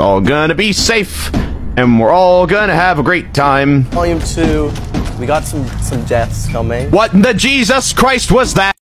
all gonna be safe, and we're all gonna have a great time. Volume 2. We got some, some deaths coming. What the Jesus Christ was that?